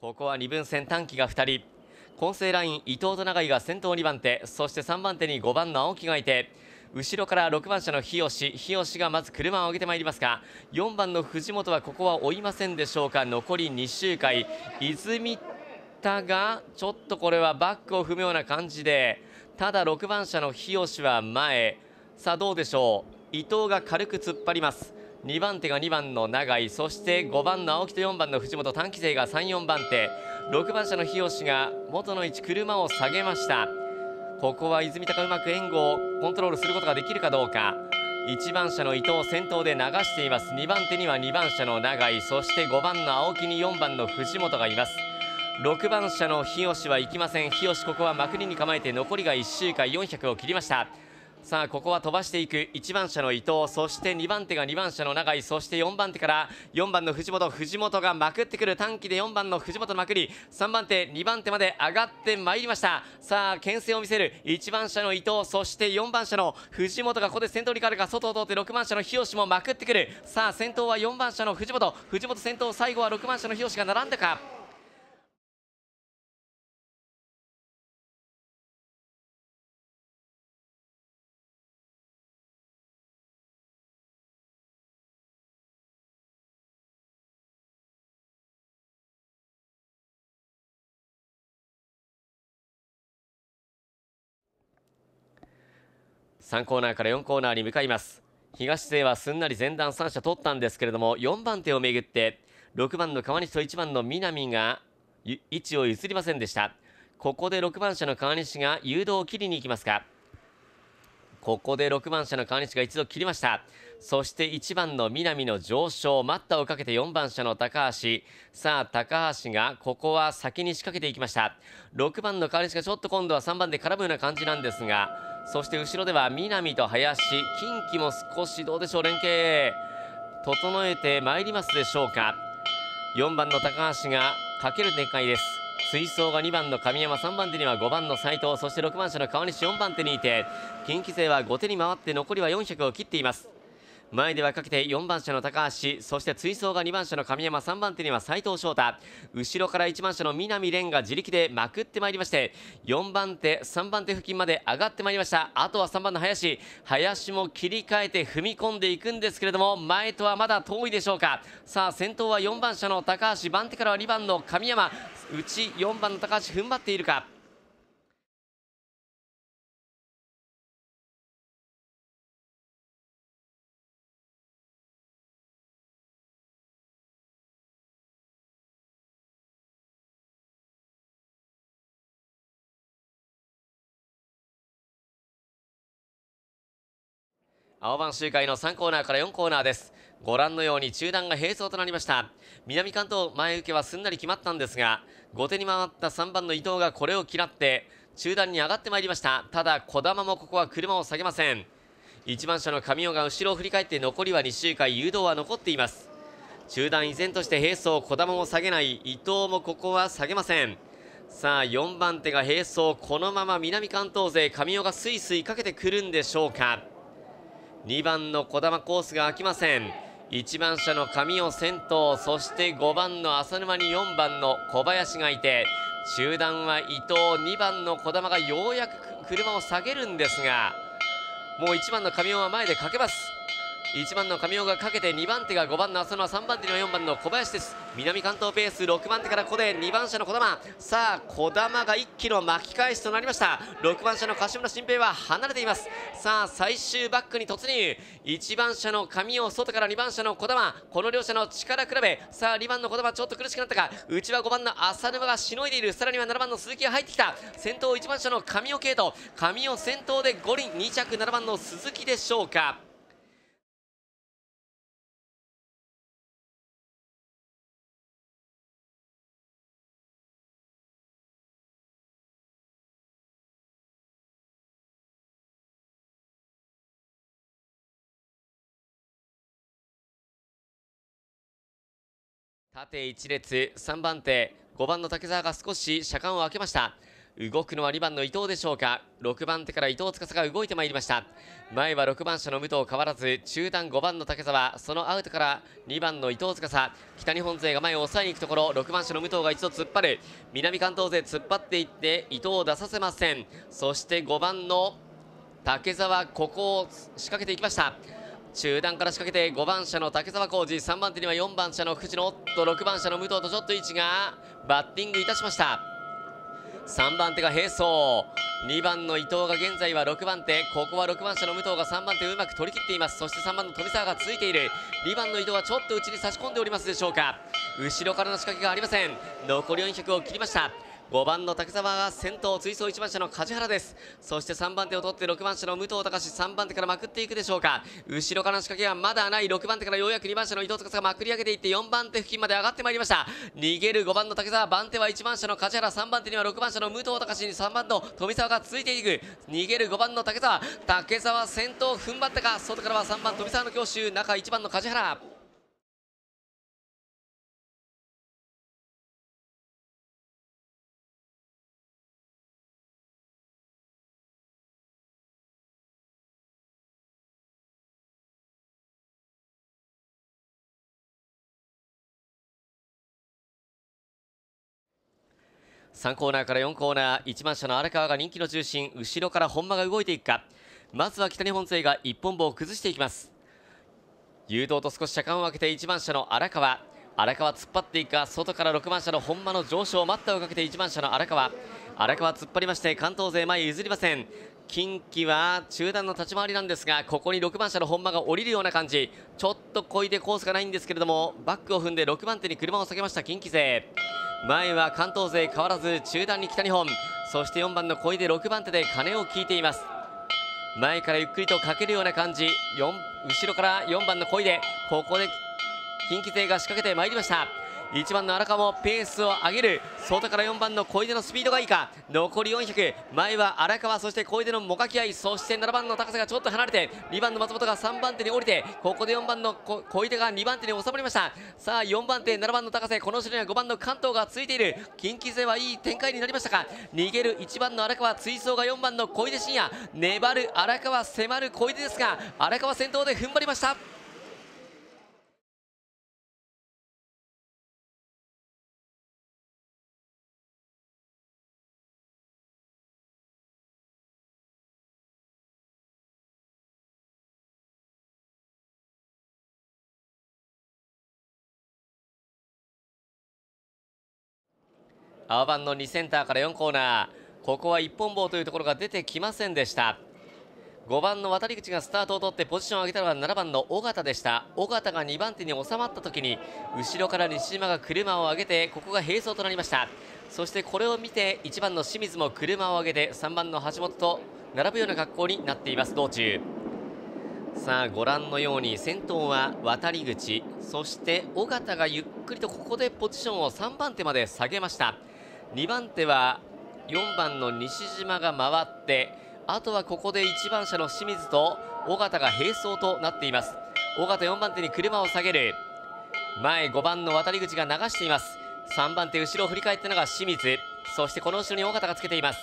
ここは2分線短期が2人。混成ライン伊藤と永井が先頭2番手。そして3番手に5番の青木がいて後ろから6番車の日吉。日吉がまず車を上げてまいりますが4番の藤本はここは追いませんでしょうか。残り2周回。泉田がちょっとこれはバックを踏むような感じでただ6番車の日吉は前。さあどうでしょう。伊藤が軽く突っ張ります。2番手が2番の永井そして5番の青木と4番の藤本短期勢が34番手。6番車の日吉が元の位置車を下げました。ここは泉田うまく援護をコントロールすることができるかどうか。1番車の伊藤先頭で流しています。2番手には2番車の永井そして5番の青木に4番の藤本がいます。6番車の日吉は行きません。日吉ここはまくりに構えて残りが1周回400を切りました。さあここは飛ばしていく。1番車の伊藤そして2番手が2番車の永井そして4番手から4番の藤本藤本がまくってくる。短期で4番の藤本のまくり。3番手2番手まで上がってまいりました。さあ牽制を見せる。1番車の伊藤そして4番車の藤本がここで先頭に変わるか外を通って6番車の日吉もまくってくる。さあ先頭は4番車の藤本。藤本先頭最後は6番車の日吉が並んだか。3コーナーから4コーナーに向かいます。東勢はすんなり前段3者取ったんですけれども4番手をめぐって6番の川西と1番の南が位置を譲りませんでした。ここで6番車の川西が誘導を切りに行きますかここで6番車の川西が一度切りました。そして1番の南の上昇待ったをかけて4番車の高橋。さあ高橋がここは先に仕掛けていきました。6番の川西がちょっと今度は3番で絡むような感じなんですがそして後ろでは南と林近畿も少しどうでしょう連携整えてまいりますでしょうか。4番の高橋がかける展開です。追走が2番の神山3番手には5番の斉藤そして6番車の川西4番手にいて近畿勢は後手に回って残りは400を切っています。前ではかけて4番車の高橋そして追走が2番車の神山3番手には斉藤翔太。後ろから1番車の南蓮が自力でまくってまいりまして4番手3番手付近まで上がってまいりました。あとは3番の林。林も切り替えて踏み込んでいくんですけれども前とはまだ遠いでしょうか。さあ先頭は4番車の高橋番手からは2番の神山。内4番の高橋踏ん張っているか。青番周回の3コーナーから4コーナーです。ご覧のように中段が並走となりました。南関東前受けはすんなり決まったんですが後手に回った3番の伊藤がこれを嫌って中段に上がってまいりました。ただ児玉もここは車を下げません。1番車の神尾が後ろを振り返って残りは2周回誘導は残っています。中段依然として並走児玉も下げない。伊藤もここは下げません。さあ4番手が並走このまま南関東勢神尾がスイスイかけてくるんでしょうか。2番の児玉コースが空きません。1番車の神尾先頭そして5番の浅沼に4番の小林がいて中段は伊藤2番の児玉がようやく車を下げるんですがもう1番の神尾は前でかけます。1番の神尾がかけて2番手が5番の浅野3番手には4番の小林です。南関東ペース6番手からここで2番車の児玉。さあ児玉が一気の巻き返しとなりました。6番車の柏村新平は離れています。さあ最終バックに突入。1番車の神尾外から2番車の児玉。この両者の力比べ。さあ2番の児玉ちょっと苦しくなったか。内は5番の浅沼がしのいでいる。さらには7番の鈴木が入ってきた。先頭1番車の神尾圭斗。神尾先頭で五輪2着7番の鈴木でしょうか。縦一列3番手5番の竹澤が少し車間を開けました。動くのは2番の伊藤でしょうか。6番手から伊藤司が動いてまいりました。前は6番車の武藤変わらず中段5番の竹澤そのアウトから2番の伊藤司北日本勢が前を抑えに行くところ6番車の武藤が一度突っ張る。南関東勢突っ張っていって伊藤を出させません。そして5番の竹澤ここを仕掛けていきました。中段から仕掛けて5番車の竹澤浩二3番手には4番車の藤野おっと6番車の武藤とちょっと位置がバッティングいたしました。3番手が並走2番の伊藤が現在は6番手ここは6番車の武藤が3番手をうまく取り切っています。そして3番の富澤がついている2番の伊藤はちょっと内に差し込んでおりますでしょうか。後ろからの仕掛けがありません。残り400を切りました。5番の竹澤が先頭追走1番車の梶原です。そして3番手を取って6番車の武藤隆3番手からまくっていくでしょうか。後ろからの仕掛けがまだない。6番手からようやく2番車の伊藤司がまくり上げていって4番手付近まで上がってまいりました。逃げる5番の竹澤番手は1番車の梶原3番手には6番車の武藤隆に3番の富澤がついていく。逃げる5番の竹澤竹澤先頭踏ん張ったか。外からは3番富澤の強襲。中1番の梶原。3コーナーから4コーナー1番車の荒川が人気の中心後ろから本間が動いていくか。まずは北日本勢が一本棒を崩していきます。誘導と少し車間を空けて1番車の荒川。荒川突っ張っていくか外から6番車の本間の上昇待ったをかけて1番車の荒川。荒川突っ張りまして関東勢前譲りません。近畿は中段の立ち回りなんですがここに6番車の本間が降りるような感じ。ちょっとこいでコースがないんですけれどもバックを踏んで6番手に車を下げました近畿勢。前は関東勢変わらず中段に北日本。そして4番の小出6番手で鐘を聞いています。前からゆっくりとかけるような感じ。4後ろから4番の小出。ここで近畿勢が仕掛けてまいりました。1番の荒川もペースを上げる。外から4番の小出のスピードがいいか。残り400前は荒川そして小出のもがき合い。そして7番の高さがちょっと離れて。2番の松本が3番手に降りて。ここで4番の小出が2番手に収まりました。さあ4番手7番の高瀬。この後ろには5番の関東がついている。近畿勢はいい展開になりましたか。逃げる1番の荒川追走が4番の小出深夜。粘る荒川迫る小出ですが荒川先頭で踏ん張りました。青番の2センターから4コーナー。ここは一本棒というところが出てきませんでした。5番の渡り口がスタートを取ってポジションを上げたのは7番の尾形でした。尾形が2番手に収まった時に後ろから西島が車を上げてここが並走となりました。そしてこれを見て1番の清水も車を上げて3番の橋本と並ぶような格好になっています。道中。さあご覧のように先頭は渡り口。そして尾形がゆっくりとここでポジションを3番手まで下げました。2番手は4番の西島が回ってあとはここで1番車の清水と尾形が並走となっています。尾形4番手に車を下げる。前5番の渡り口が流しています。3番手後ろを振り返ったのが清水。そしてこの後ろに尾形がつけています。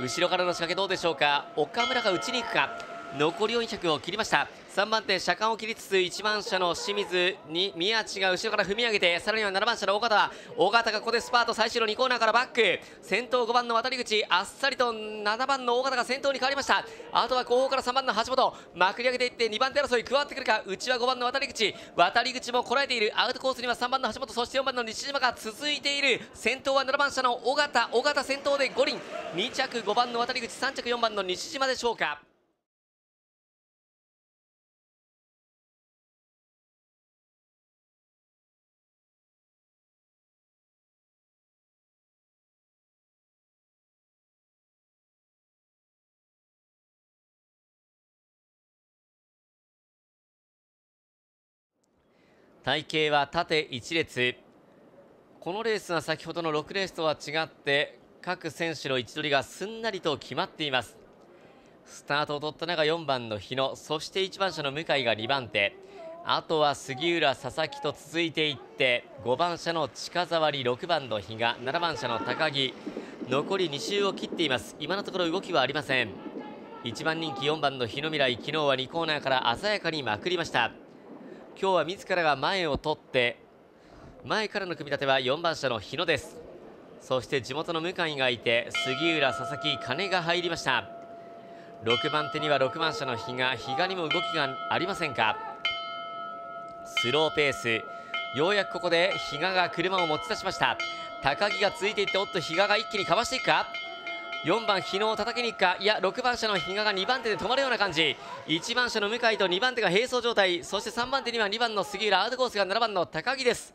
後ろからの仕掛けどうでしょうか？岡村が打ちに行くか？残り400を切りました。3番手車間を切りつつ1番車の清水に宮地が後ろから踏み上げてさらには7番車の尾形尾形がここでスパート最終の2コーナーからバック。先頭5番の渡り口あっさりと7番の尾形が先頭に変わりました。あとは後方から3番の橋本。まくり上げていって2番手争い加わってくるか。内は5番の渡り口。渡り口もこらえている。アウトコースには3番の橋本。そして4番の西島が続いている。先頭は7番車の尾形。尾形先頭で5輪。2着5番の渡り口。3着4番の西島でしょうか。体型は縦1列。このレースは先ほどの6レースとは違って各選手の位置取りがすんなりと決まっています。スタートを取ったのが4番の日野。そして1番車の向井が2番手。あとは杉浦佐々木と続いていって5番車の近沢り6番の比嘉。7番車の高木。残り2周を切っています。今のところ動きはありません。1番人気4番の日の未来昨日は2コーナーから鮮やかにまくりました。今日は自らが前を取って前からの組み立ては4番車の日野です。そして地元の向井がいて杉浦佐々木金が入りました。6番手には6番車の比嘉比嘉にも動きがありませんか。スローペース。ようやくここで比嘉が車を持ち出しました。高木がついていっておっと比嘉が一気にかわしていくか。4番日野を叩きに行くかいや6番車の比嘉が2番手で止まるような感じ。1番車の向井と2番手が並走状態。そして3番手には2番の杉浦アウトコースが7番の高木です。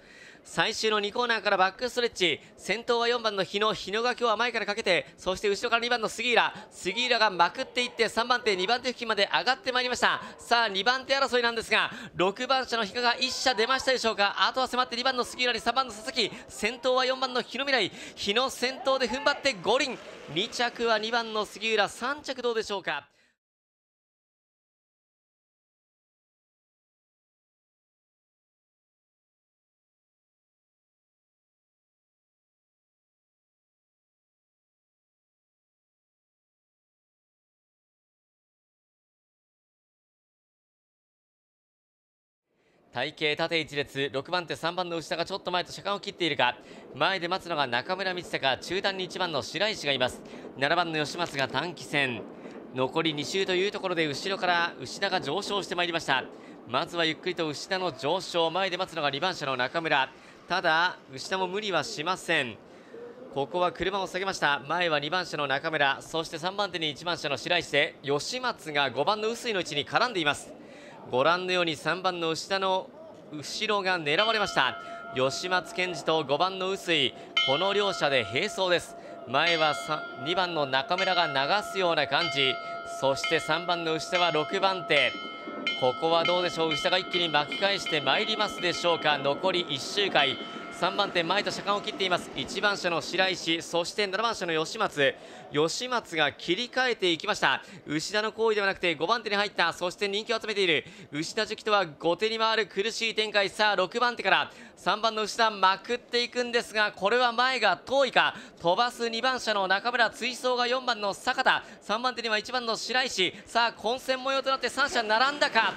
最終の2コーナーからバックストレッチ。先頭は4番の日野。日野が今日は前からかけてそして後ろから2番の杉浦。杉浦がまくっていって3番手2番手付近まで上がってまいりました。さあ2番手争いなんですが6番車の比嘉が1車出ましたでしょうか。あとは迫って2番の杉浦に3番の佐々木。先頭は4番の日野未来。日野先頭で踏ん張って五輪。2着は2番の杉浦。3着どうでしょうか。体型縦一列6番手3番の牛田がちょっと前と車間を切っているか。前で待つのが中村光隆中段に1番の白石がいます。7番の吉松が短期戦。残り2周というところで後ろから牛田が上昇してまいりました。まずはゆっくりと牛田の上昇。前で待つのが2番車の中村。ただ牛田も無理はしません。ここは車を下げました。前は2番車の中村。そして3番手に1番車の白石で吉松が5番の臼井の位置に絡んでいます。ご覧のように3番の牛田の後ろが狙われました。吉松健二と5番の臼井。この両者で並走です。前は2番の中村が流すような感じ。そして3番の牛田は6番手。ここはどうでしょう？牛田が一気に巻き返してまいりますでしょうか？残り1周回。3番手前と車間を切っています。1番車の白石そして7番車の吉松。吉松が切り替えていきました。牛田の行為ではなくて5番手に入った。そして人気を集めている。牛田樹人は後手に回る苦しい展開。さあ6番手から。3番の牛田まくっていくんですがこれは前が遠いか。飛ばす2番車の中村追走が4番の坂田。3番手には1番の白石。さあ混戦模様となって3者並んだか。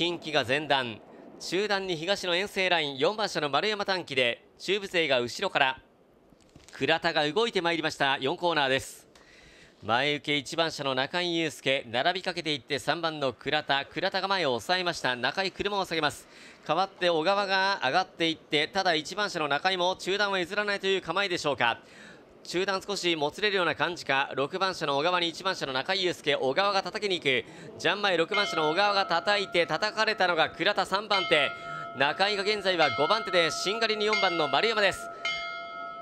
近畿が前段。中段に東の遠征ライン4番車の丸山短期で中部勢が後ろから倉田が動いてまいりました。4コーナーです。前受け1番車の中井祐介並びかけていって3番の倉田。倉田が前を抑えました。中井車を下げます。代わって小川が上がっていってただ1番車の中井も中段は譲らないという構えでしょうか。中段少しもつれるような感じか。6番車の小川に1番車の中井祐介。小川が叩きに行く。ジャンマイ6番車の小川が叩いて叩かれたのが倉田3番手。中井が現在は5番手でしんがりに4番の丸山です。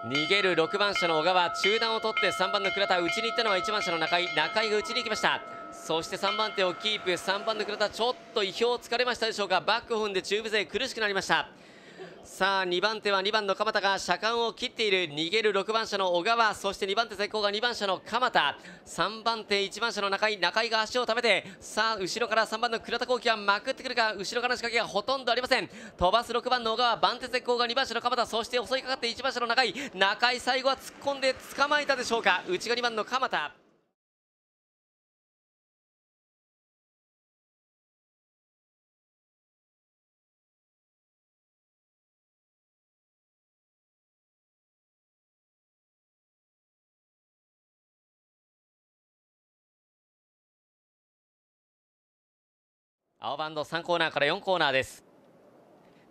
逃げる6番車の小川中段を取って3番の倉田。内に行ったのは1番車の中井。中井が内に行きました。そして3番手をキープ。3番の倉田ちょっと意表をつかれましたでしょうか。バックを踏んで中部勢苦しくなりました。さあ2番手は2番の鎌田が車間を切っている逃げる6番車の小川そして2番手絶好が2番車の鎌田。3番手1番車の中井中井が足を止めてさあ後ろから3番の倉田幸輝はまくってくるか後ろからの仕掛けがほとんどありません。飛ばす6番の小川番手絶好が2番車の鎌田そして襲いかかって1番車の中井。中井最後は突っ込んで捕まえたでしょうか。内が2番の鎌田。青バンド3コーナーから4コーナーです。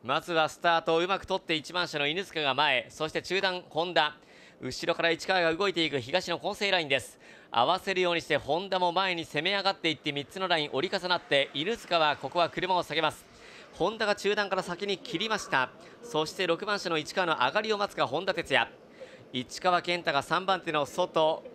まずはスタートをうまく取って1番車の犬塚が前そして中段ホンダ後ろから市川が動いていく東の混成ラインです。合わせるようにしてホンダも前に攻め上がっていって3つのライン折り重なって犬塚はここは車を下げます。ホンダが中段から先に切りました。そして6番車の市川の上がりを待つか本田哲也。市川健太が3番手の外。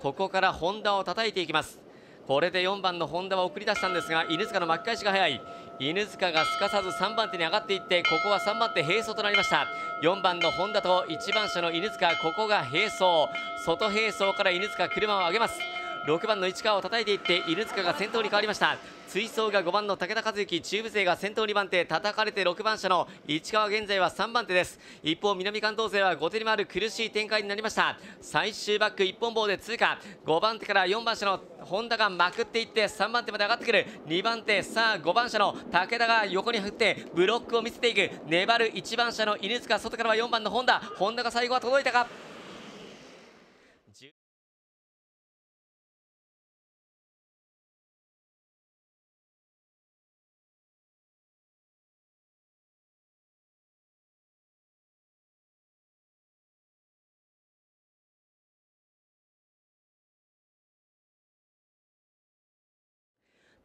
ここからホンダを叩いていきます。これで4番の本田は送り出したんですが犬塚の巻き返しが早い。犬塚がすかさず3番手に上がっていってここは3番手並走となりました。4番の本田と1番車の犬塚ここが並走。外並走から犬塚車を上げます。6番の市川を叩いていって犬塚が先頭に変わりました。追走が5番の武田和幸中部勢が先頭2番手叩かれて6番車の市川現在は3番手です。一方南関東勢は5手に回る苦しい展開になりました。最終バック1本棒で通過。5番手から4番車の本田がまくっていって3番手まで上がってくる。2番手さあ5番車の武田が横に振ってブロックを見せていく。粘る1番車の犬塚外からは4番の本田。本田が最後は届いたか？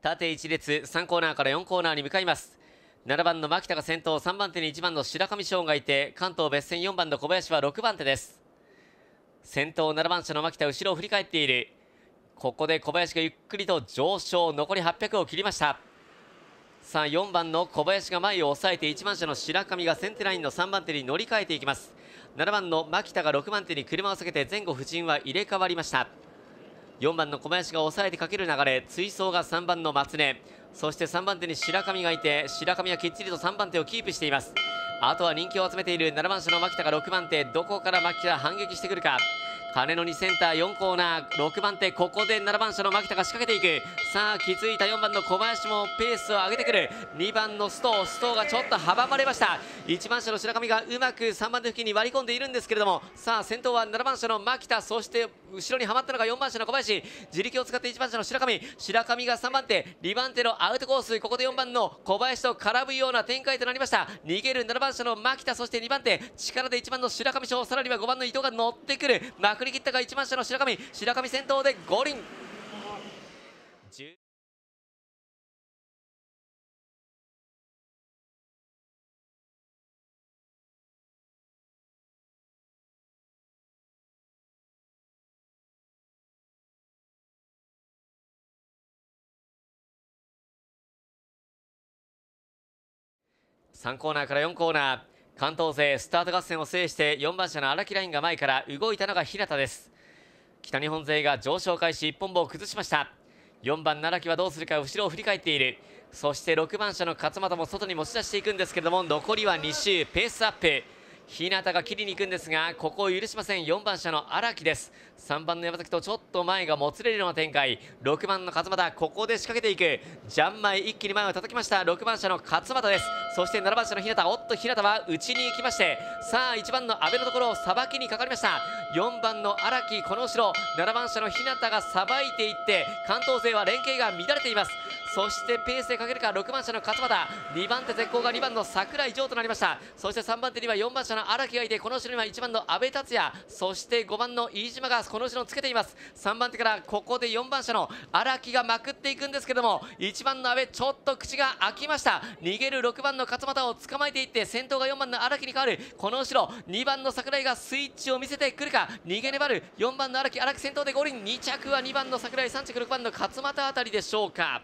縦1列3コーナーから4コーナーに向かいます。7番の牧田が先頭3番手に1番の白上翔がいて関東別線4番の小林は6番手です。先頭7番車の牧田後ろを振り返っている。ここで小林がゆっくりと上昇残り800を切りました。さあ4番の小林が前を抑えて1番車の白上がセンテラインの3番手に乗り換えていきます。7番の牧田が6番手に車を下げて前後不陣は入れ替わりました。4番の小林が抑えてかける流れ追走が3番の松根。そして3番手に白上がいて白上はきっちりと3番手をキープしています。あとは人気を集めている7番手の牧田が6番手。どこから牧田反撃してくるか。金野にセンター4コーナー。6番手ここで7番手の牧田が仕掛けていく。さあ気づいた4番の小林もペースを上げてくる。2番のストーストーがちょっと阻まれました。1番手の白上がうまく3番手付近に割り込んでいるんですけれどもさあ先頭は7番手の牧田。そして後ろにはまったのが4番手の小林。自力を使って1番手の白上白上が3番手。2番手のアウトコース。ここで4番の小林と絡むような展開となりました。逃げる7番手の牧田。そして2番手。力で1番の白上翔さらには5番の伊藤が乗ってくる。まくりきったが1番手の白上白上先頭で五輪。3コーナーから4コーナー。関東勢スタート合戦を制して4番車の荒木ラインが前から動いたのが平田です。北日本勢が上昇開始一本棒を崩しました。4番奈良木はどうするか後ろを振り返っている。そして6番車の勝俣も外に持ち出していくんですけれども残りは2周ペースアップ。日向が切りに行くんですがここを許しません。4番車の荒木です。3番の山崎とちょっと前がもつれるような展開。6番の勝俣ここで仕掛けていく。ジャンマイ一気に前を叩きました。6番車の勝俣です。そして7番車の日向おっと日向は内に行きましてさあ1番の阿部のところをさばきにかかりました。4番の荒木この後ろ7番車の日向がさばいていって関東勢は連携が乱れています。そしてペースでかけるか6番車の勝俣。2番手絶好が2番の櫻井城となりました。そして3番手には4番車の荒木がいてこの後ろには1番の阿部達也。そして5番の飯島がこの後ろにつけています。3番手からここで4番車の荒木がまくっていくんですけども1番の阿部ちょっと口が開きました。逃げる6番の勝俣を捕まえていって先頭が4番の荒木に変わる。この後ろ2番の櫻井がスイッチを見せてくるか。逃げ粘る。4番の荒木荒木先頭で五輪2着は2番の櫻井3着6番の勝俣あたりでしょうか。